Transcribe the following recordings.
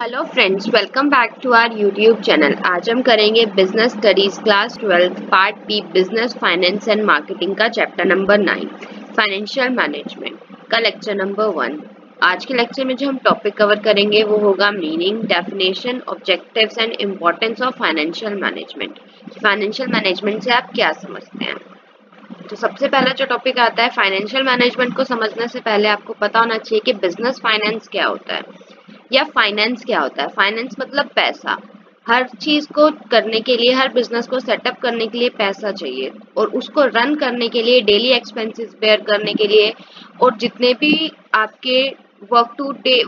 Hello friends welcome back to our YouTube channel आज हम करेंगे business studies class twelfth part B business finance and marketing का chapter number nine financial management का lecture number one आज के lecture में जो हम टॉपिक कवर करेंगे, वो होगा meaning definition objectives and importance of financial management financial management से आप क्या समझते हैं? तो सबसे पहला जो टॉपिक आता है फाइनेंशियल मैनेजमेंट को समझने से पहले आपको पता होना चाहिए कि बिज़नेस फाइनेंस क्या होता है। या फाइनेंस क्या होता है? फाइनेंस मतलब पैसा। हर चीज़ को करने के लिए, हर बिज़नेस को सेटअप करने के लिए पैसा चाहिए और उसको रन करने के लिए डेली एक्सपेंसेस बेयर करने के लिए और जितने भी आपके work to day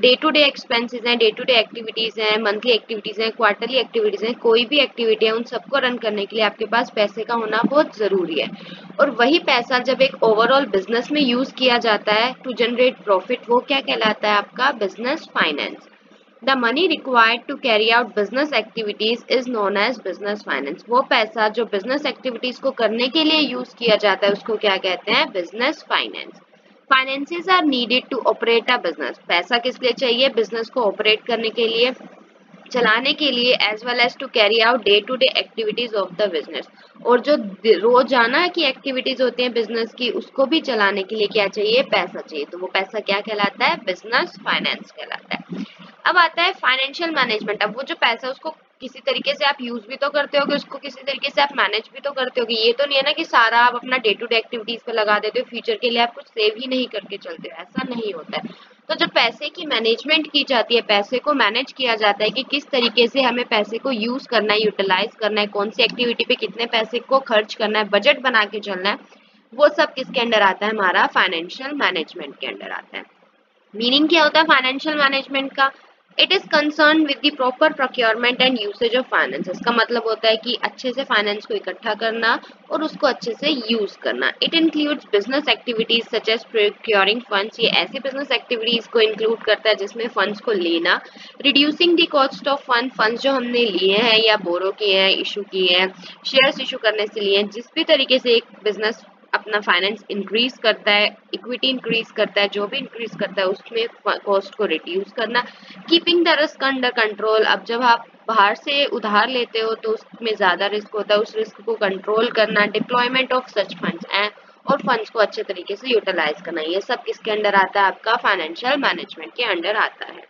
day to day expenses हैं डे टू डे एक्टिविटीज़ हैं मंथली एक्टिविटीज़ हैं क्वार्टरली एक्टिविटीज़ हैं, कोई भी एक्टिविटी है, उन सबको रन करने के लिए आपके पास पैसे का होना बहुत ज़रूरी है। और वही पैसा जब एक ओवरऑल बिज़नेस में यूज़ किया जाता है टू जनरेट प्रॉफिट वो क्या कहलाता है आपका? Business finance the money required to carry out business activities is known as business finance वो पैसा जो बिज़नेस एक्टिविटीज़ को करने के लिए यूज़ किया जाता है, उसको क्या कहते हैं? Business finance finances are needed to operate a business पैसा किस लिए चाहिए? बिज़नेस को ऑपरेट करने के लिए, चलाने के लिए as well as to carry out day to day activities of the business और जो रोज़ाना की एक्टिविटीज़ होती हैं बिज़नेस की, उसको भी चलाने के लिए क्या चाहिए? पैसा चाहिए। तो वो पैसा क्या कहलाता है? बिज़नेस फाइनेंस कहलाता है। अब आता है फाइनेंशियल मैनेजमेंट अब वो जो पैसा उसको किसी तरीके से आप यूज़ भी तो करते हो उसको किसी तरीके से आप मैनेज भी तो करते हो ये तो नहीं है ना कि सारा आप अपना डे टू डे एक्टिविटीज़ पे लगा देते हो फ्यूचर के लिए आप कुछ सेव ही नहीं करके चलते हो, ऐसा नहीं होता है। तो जब पैसे की मैनेजमेंट की जाती है, पैसे को मैनेज किया जाता है कि किस तरीके से हमें पैसे को यूज़ करना है यूटिलाइज करना है, कौन सी एक्टिविटी पे कितने पैसे को खर्च करना है बजट बना के चलना है, वो सब किसके अंडर आता है? हमारा फाइनेंशियल मैनेजमेंट के अंडर आता है। मीनिंग क्या होता है फाइनेंशियल मैनेजमेंट का? It is concern with the proper procurement and usage of finance इसका मतलब होता है कि अच्छे से फाइनेंस को इकट्ठा करना और उसको अच्छे से यूज़ करना। It includes business activities such as procuring funds ये ऐसी बिज़नेस एक्टिविटीज़ को इंक्लूड करता है जिसमें फंड्स को लेना। Reducing the cost of fund funds जो हमने लिए हैं या बोरो किए हैं इशू किए हैं शेयर्स इशू करने से लिए हैं, जिस भी तरीके से एक बिज़नेस अपना फाइनेंस इंक्रीज करता है इक्विटी इंक्रीज करता है, जो भी इंक्रीज करता है, उसमें कॉस्ट को रिड्यूस करना। Keeping the risk under control अब जब आप बाहर से उधार लेते हो तो उसमें ज़्यादा रिस्क होता है, उस रिस्क को कंट्रोल करना डिप्लॉयमेंट ऑफ़ सच एंड और फंड्स को अच्छे तरीके से यूटिलाइज करना, ये सब किसके अंडर आता है, आपका फाइनेंशियल मैनेजमेंट के अंडर आता है।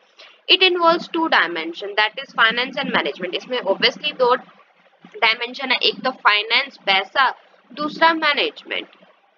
It involve two dimension that is finance and management इसमें ऑब्वियसली दो डायमेंशन है, एक तो फाइनेंस पैसा दूसरा management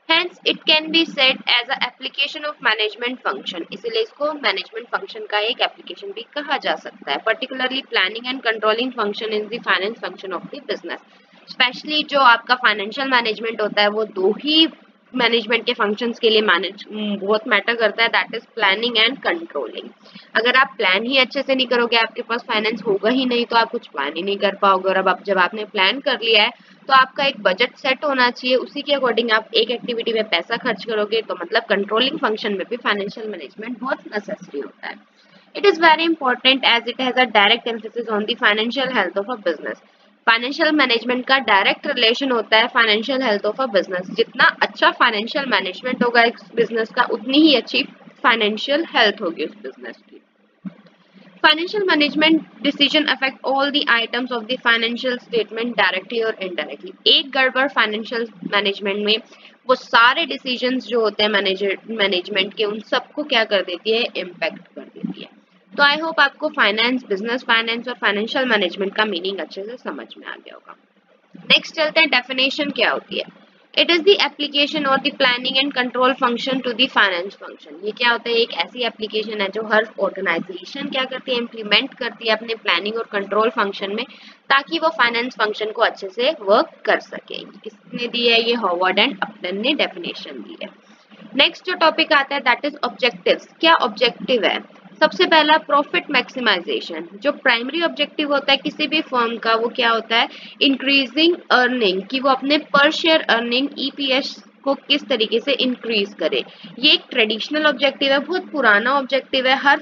hence it can be set as application of management function इसलिए इसको मैनेजमेंट फ़ंक्शन का एक एप्लीकेशन भी कहा जा सकता है। Particularly planning and controlling function is the finance function of the business specially जो आपका फाइनेंशियल मैनेजमेंट होता है, वो दो ही मैनेजमेंट के फ़ंक्शंस के लिए मैनेज हम्म, बहुत मैटर करता है। That is planning and controlling अगर आप प्लान ही अच्छे से नहीं करोगे, आपके पास फाइनेंस होगा ही नहीं तो आप कुछ प्लान ही नहीं कर पाओगे। और अब जब आपने प्लान कर लिया है तो आपका एक बजट सेट होना चाहिए, उसी के अकॉर्डिंग आप एक एक्टिविटी में पैसा खर्च करोगे तो मतलब कंट्रोलिंग फ़ंक्शन में भी फाइनेंशियल मैनेजमेंट बहुत नेसेसरी होता है। It is very important as it has a direct emphasis on the financial health of a business financial management का डायरेक्ट रिलेशन होता है financial health of a business जितना अच्छा फाइनेंशियल मैनेजमेंट होगा एक बिज़नेस का, उतनी ही अच्छी फाइनेंशियल हेल्थ होगी उस बिज़नेस की। Financial management decision affect all the items of the financial statement directly और इनडायरेक्टली एक गड़बड़ फाइनेंशियल मैनेजमेंट में वो सारे डिसीजंस जो होते हैं मैनेजमेंट के, उन सबको क्या कर देती है? इम्पैक्ट कर देती है। तो आई होप आपको फाइनेंस बिज़नेस फाइनेंस और फाइनेंशियल मैनेजमेंट का मीनिंग अच्छे से समझ में आ गया होगा। नेक्स्ट चलते हैं डेफिनेशन क्या होती है। इट इज़ द एप्लीकेशन और the planning and control function to the finance function ये क्या होता है? एक ऐसी एप्लीकेशन है जो हर ऑर्गेनाइजेशन क्या करती है? इम्प्लीमेंट करती है अपने प्लानिंग और कंट्रोल फ़ंक्शन में, ताकि वो फाइनेंस फ़ंक्शन को अच्छे से वर्क कर सके। किसने दी है ये हॉवर्ड एंड अपटन ने डेफिनेशन दी है। नेक्स्ट जो टॉपिक आता है दैट इज़ ऑब्जेक्टिव्स क्या ऑब्जेक्टिव है? सबसे पहला प्रॉफिट मैक्सिमाइजेशन जो प्राइमरी ऑब्जेक्टिव होता है किसी भी फर्म का, वो क्या होता है? इंक्रीजिंग अर्निंग कि वो अपने पर शेयर अर्निंग ईपीएस को किस तरीके से इंक्रीज करे। ये एक ट्रेडिशनल ऑब्जेक्टिव है, बहुत पुराना ऑब्जेक्टिव है, हर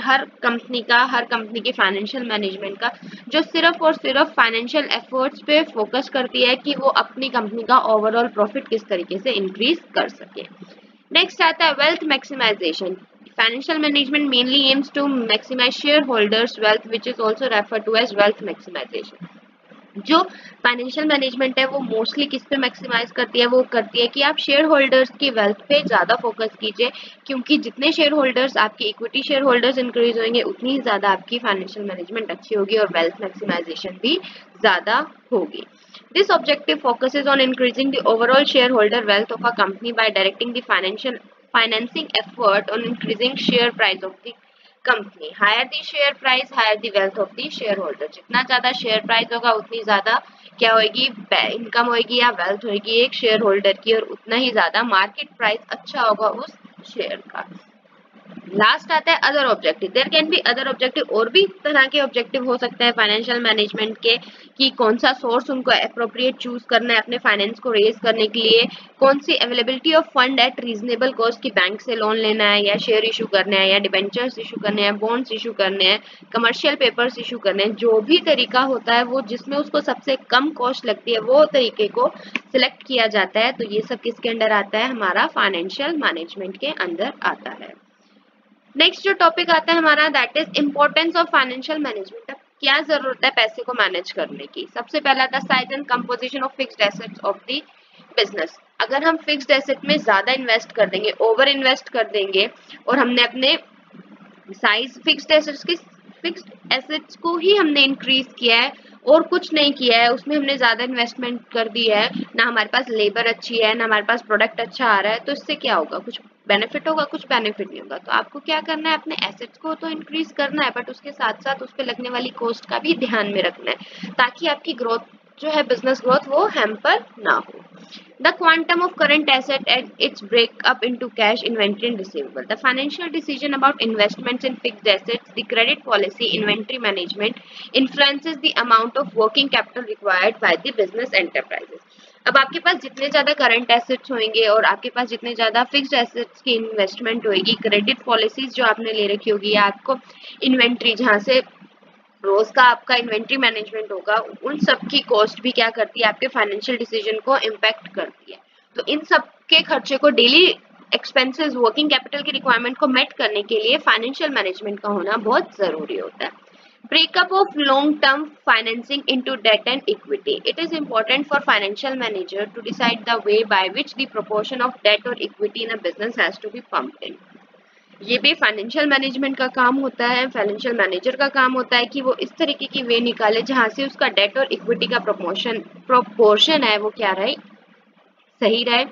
हर कंपनी का, हर कंपनी के फाइनेंशियल मैनेजमेंट का, जो सिर्फ़ और सिर्फ़ फाइनेंशियल एफर्ट्स पे फोकस करती है कि वो अपनी कंपनी का ओवरऑल प्रॉफिट किस तरीके से इंक्रीज कर सके। नेक्स्ट आता है wealth maximization financial management mainly aims to maximize shareholders wealth, which is also referred to as wealth maximization. जो फाइनेंशियल मैनेजमेंट है, वो मोस्टली किस पे मैक्सिमाइज करती है? वो करती है कि आप शेयर होल्डर्स की वेल्थ पे ज़्यादा फोकस कीजिए, क्योंकि जितने शेयर होल्डर्स आपके इक्विटी शेयर होल्डर्स इंक्रीज होंगे, उतनी ही ज़्यादा आपकी फाइनेंशियल मैनेजमेंट अच्छी होगी और वेल्थ मैक्सिमाइजेशन भी ज़्यादा होगी। This objective focus on increasing the overall share holder wealth of a company by directing the financial financing effort on increasing share price of the company higher the share price higher the wealth of the share holder जितना ज़्यादा share price होगा, उतनी ज़्यादा क्या होगी income होगी या wealth होगी एक शेयर होल्डर की, और उतना ही ज़्यादा मार्केट प्राइस अच्छा होगा उस शेयर का। लास्ट आता है other objective there can be other objective और भी तरह के ऑब्जेक्टिव हो सकते हैं फाइनेंशियल मैनेजमेंट के, कि कौन सा सोर्स उनको अप्रोप्रिएट चूज़ करना है अपने फाइनेंस को रेज करने के लिए, कौन सी availability of fund at reasonable cost की बैंक से लोन लेना है या शेयर इशू करना है या डिबेंचर्स इशू करने हैं बॉन्ड्स इशू करने हैं कमर्शियल पेपर्स इशू करने हैं, जो भी तरीका होता है वो जिसमें उसको सबसे कम कॉस्ट लगती है वो तरीके को सिलेक्ट किया जाता है तो ये सब किसके अंडर आता है? हमारा फाइनेंशियल मैनेजमेंट के अंदर आता है। नेक्स्ट जो टॉपिक आता है हमारा that is importance of financial management अब क्या ज़रूरत है पैसे को मैनेज करने की? सबसे पहला था size and composition of fixed assets of the business अगर हम फिक्स्ड एसेट में ज़्यादा इन्वेस्ट कर देंगे ओवर इन्वेस्ट कर देंगे, और हमने अपने साइज़ फिक्स्ड एसेट्स की फिक्स्ड एसेट्स को ही हमने इंक्रीज किया है, और कुछ नहीं किया है, उसमें हमने ज़्यादा इन्वेस्टमेंट कर दी है, ना हमारे पास लेबर अच्छी है, ना हमारे पास प्रोडक्ट अच्छा आ रहा है तो इससे क्या होगा? कुछ बेनिफिट होगा, कुछ बेनिफिट नहीं होगा। तो आपको क्या करना है, अपने एसेट्स को तो इंक्रीज करना है बट उसके साथ साथ उस पर लगने वाली कॉस्ट का भी ध्यान में रखना है, ताकि आपकी ग्रोथ जो है बिज़नेस ग्रोथ वो हैम्पर ना हो। The quantum of current asset at its breakup into cash inventory and receivable the financial decision about investment in fixed assets the credit policy inventory management influences the amount of working capital required by the business enterprises अब आपके पास जितने ज़्यादा current assets होंगे और आपके पास जितने ज़्यादा फिक्स्ड एसेट्स की इन्वेस्टमेंट होगी क्रेडिट पॉलिसीज़ जो आपने ले रखी होगी या आपको इन्वेंट्री जहाँ से रोज का आपका इन्वेंट्री मैनेजमेंट होगा, उन सब की कॉस्ट भी क्या करती है, आपके फाइनेंशियल डिसीज़न को इम्पैक्ट करती है। तो इन सब के खर्चे को डेली एक्सपेंसेस वर्किंग कैपिटल की रिक्वायरमेंट को मेट करने के लिए फाइनेंशियल मैनेजमेंट का होना बहुत ज़रूरी होता है। Breakup of long term financing into debt and equity it is important for financial manager to decide the way by which the proportion of debt or equity in a business has to be pumped in ये भी financial management का काम होता है financial manager का काम होता है कि वो इस तरीके की वे निकाले जहाँ से उसका डेट और इक्विटी का प्रमोशन प्रोपोर्शन है वो क्या रहे सही रहे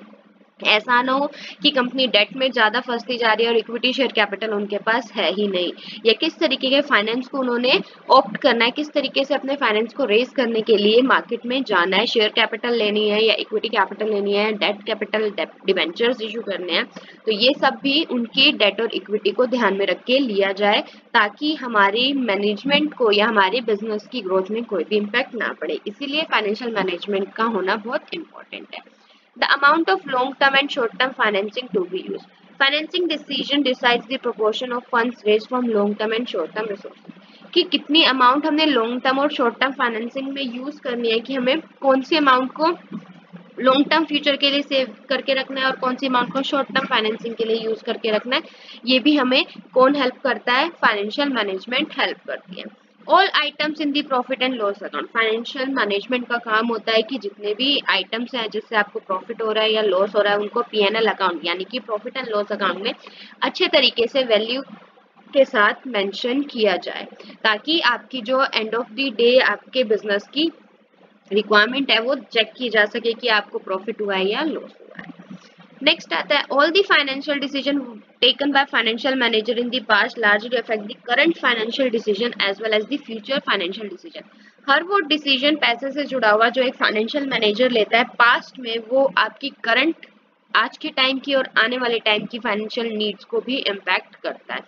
ऐसा ना हो कि कंपनी डेट में ज़्यादा फंसती जा रही है और इक्विटी शेयर कैपिटल उनके पास है ही नहीं। या किस तरीके के फाइनेंस को उन्होंने ऑप्ट करना है, किस तरीके से अपने फाइनेंस को रेज करने के लिए मार्केट में जाना है शेयर कैपिटल लेनी है या इक्विटी कैपिटल लेनी है डेट कैपिटल डिवेंचर्स इशू करने हैं तो ये सब भी उनकी डेट और इक्विटी को ध्यान में रख के लिया जाए ताकि हमारी मैनेजमेंट को या हमारे बिज़नेस की ग्रोथ में कोई भी इम्पैक्ट ना पड़े। इसीलिए फाइनेंशियल मैनेजमेंट का होना बहुत इंपॉर्टेंट है। The amount of long-term and short-term financing to be used. Financing decision decides the proportion of funds raised from long-term and short-term resources. कि कितनी अमाउंट हमने लॉन्ग टर्म और शॉर्ट टर्म फाइनेंसिंग में use करनी है कि हमें कौन सी अमाउंट को लॉन्ग टर्म फ्यूचर के लिए सेव करके रखना है और कौन सी अमाउंट को शॉर्ट टर्म फाइनेंसिंग के लिए यूज़ करके रखना है, ये भी हमें कौन हेल्प करता है फाइनेंशियल मैनेजमेंट हेल्प करती है all items in the profit and loss account financial management का काम होता है कि जितने भी आइटम्स हैं, जिससे आपको प्रॉफिट हो रहा है या लॉस हो रहा है, उनको पीएनएल अकाउंट यानी कि प्रॉफिट एंड लॉस अकाउंट में अच्छे तरीके से वैल्यू के साथ मेंशन किया जाए, ताकि आपकी जो एंड ऑफ़ द डे आपके बिज़नेस की रिक्वायरमेंट है, वो चेक की जा सके कि आपको प्रॉफिट हुआ है या लॉस हुआ है। नेक्स्ट आता है all the financial decision taken by financial manager in the past largely affect the current financial decision as well as the future financial decision हर वो डिसीज़न पैसे से जुड़ा हुआ जो एक फाइनेंशियल मैनेजर लेता है पास्ट में वो आपकी करंट आज के टाइम की और आने वाले टाइम की फाइनेंशियल नीड्स को भी इम्पैक्ट करता है।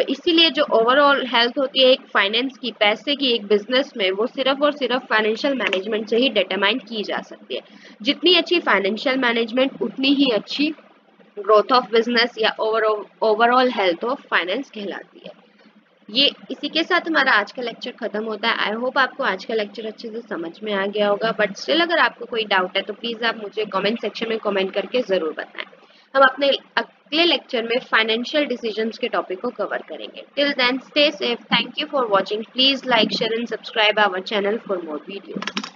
इसीलिए जो ओवरऑल हेल्थ होती है, एक फाइनेंस की, पैसे की, एक बिज़नेस में, वो सिर्फ़ और सिर्फ़ फाइनेंशियल मैनेजमेंट से ही डिटरमाइन की जा सकती है। जितनी अच्छी फाइनेंशियल मैनेजमेंट उतनी ही अच्छी ग्रोथ ऑफ़ बिज़नेस या ओवरऑल हेल्थ ऑफ़ फाइनेंस कहलाती है। ये इसी के साथ हमारा आज का लेक्चर खत्म होता है। आई होप आपको आज का लेक्चर अच्छे से समझ में आ गया होगा बट स्टिल अगर आपको कोई डाउट है तो प्लीज़ आप मुझे कमेंट सेक्शन में कमेंट करके ज़रूर बताएँ। हम अपने अगले लेक्चर में फाइनेंशियल डिसीज़न के टॉपिक को कवर करेंगे. Till then stay safe thank you for watching please like share and subscribe our channel for more video